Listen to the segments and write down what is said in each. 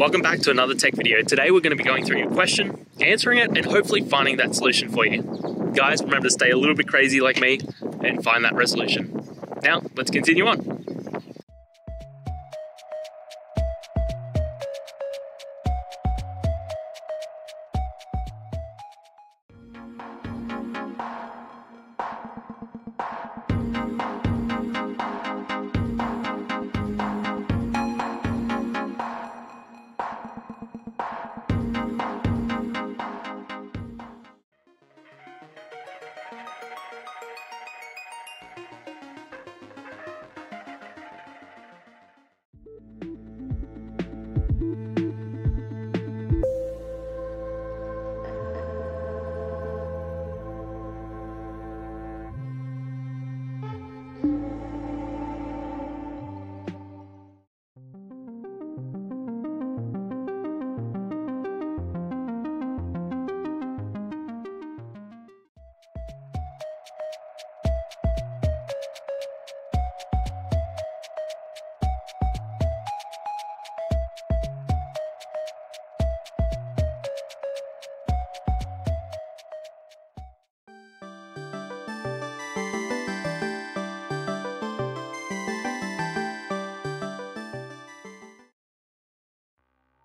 welcome back to another tech video. Today we're going to be going through your question, answering it, and hopefully finding that solution for you. Guys, remember to stay a little bit crazy like me and find that resolution. Now, let's continue on.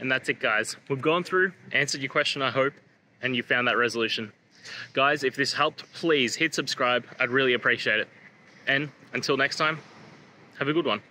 And that's it, guys. We've gone through, answered your question, I hope, and you found that resolution. Guys, if this helped, please hit subscribe. I'd really appreciate it. And until next time, have a good one.